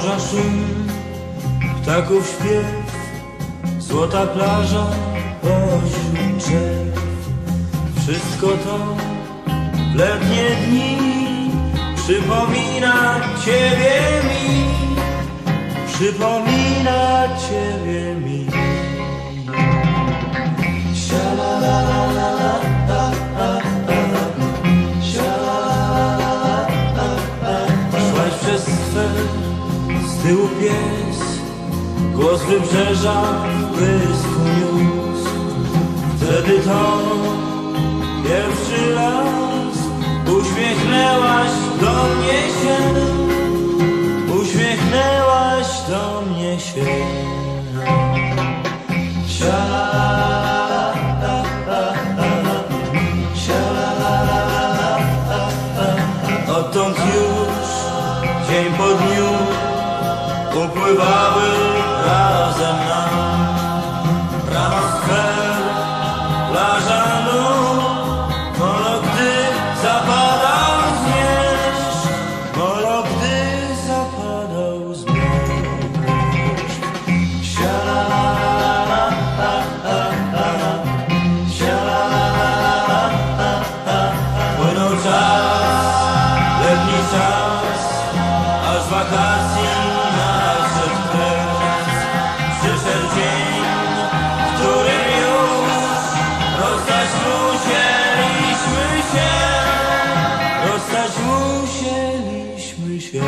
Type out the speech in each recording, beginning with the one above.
szum, ptaków śpiew, złota plaża pośród drzew. Wszystko to w letnie dni przypomina Ciebie mi, przypomina Ciebie mi. Szłaś przez z tyłu pies, głos wybrzeża w niósł. Wtedy to pierwszy raz uśmiechnęłaś do mnie się, uśmiechnęłaś do mnie się. Odtąd już dzień po dniu upływały razem nam ramach sfer, plaża molo gdy zapadał zmierzch, molo gdy zapadał zmierzch. Płynął czas, letni czas, aż z rozstać musieliśmy się, rozstać musieliśmy się.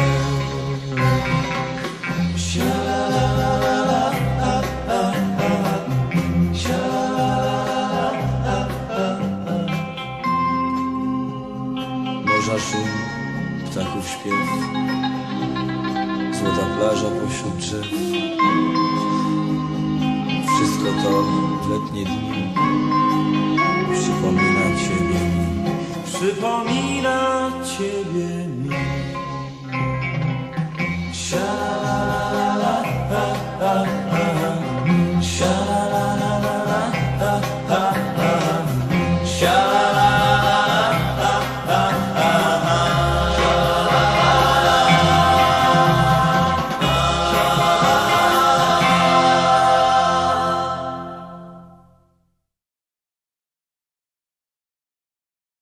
Morza szum, ptaków śpiew, złota plaża pośród. Wszystko to w letnie dni przypomina Ciebie.